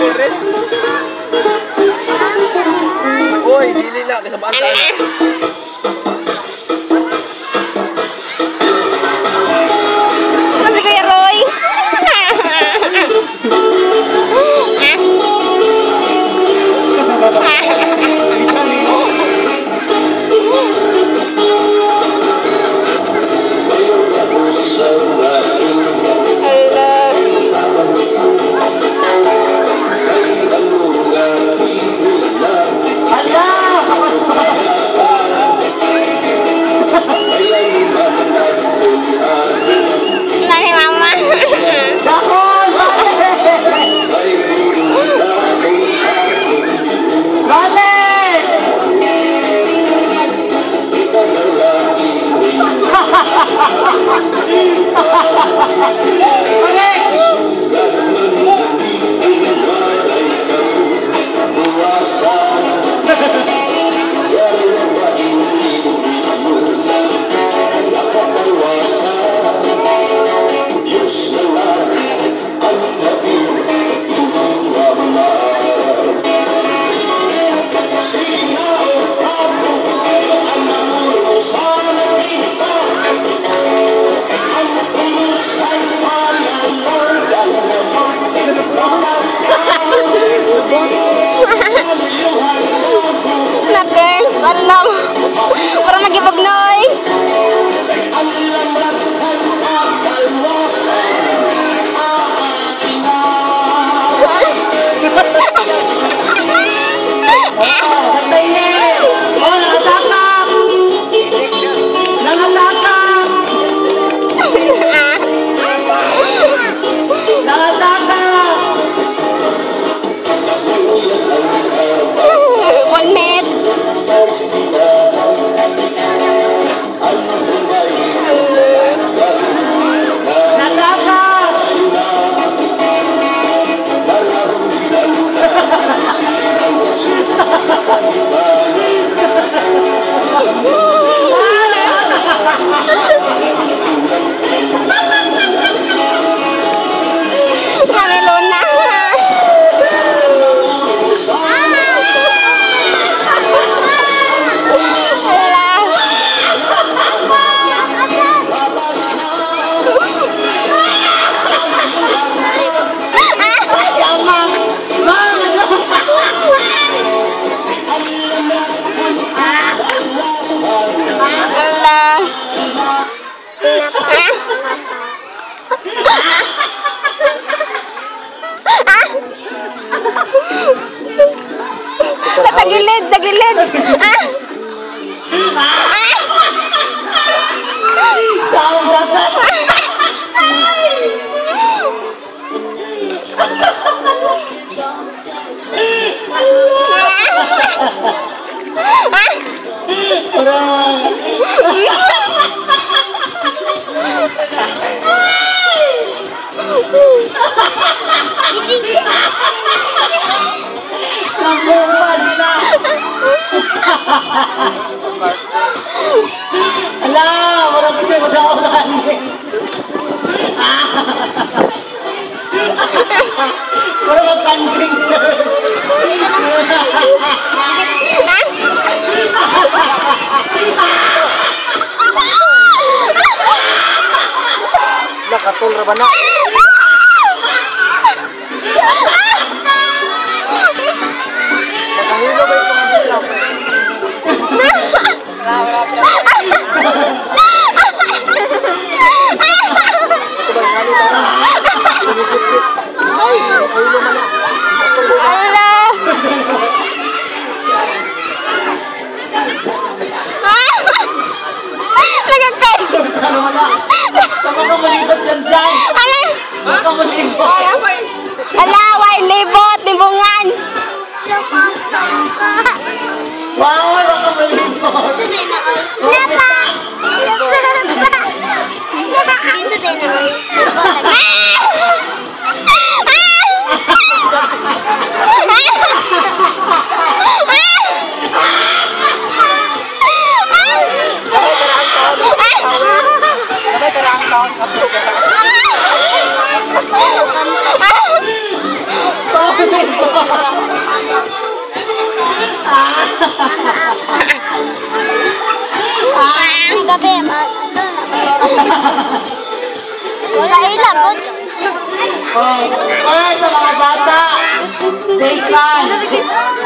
Torres. Uy, dili na. Kasamaan ka na. 我的纸飞机呀飞呀飞飞到了芦荡边 banana. Wow, nakakabalik mo! Sa ilabot. Oh, ay, sa mga bata. Safe lang.